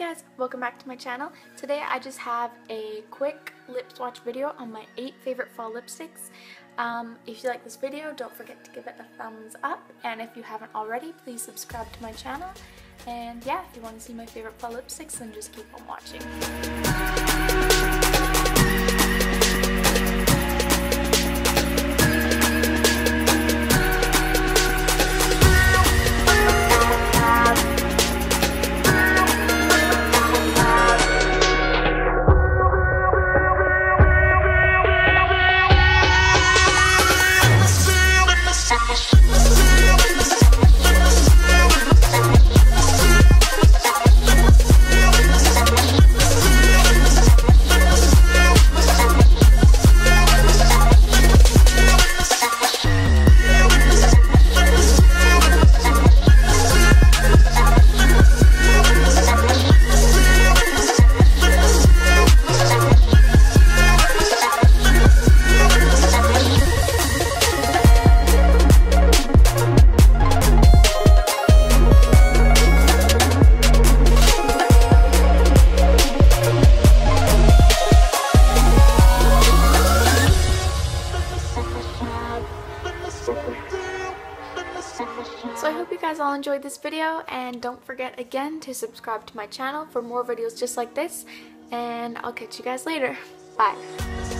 guys, welcome back to my channel. Today I just have a quick lip swatch video on my 8 favorite fall lipsticks. Um, if you like this video, don't forget to give it a thumbs up. And if you haven't already, please subscribe to my channel. And yeah, if you want to see my favorite fall lipsticks, then just keep on watching. So I hope you guys all enjoyed this video and don't forget again to subscribe to my channel for more videos just like this and I'll catch you guys later. Bye.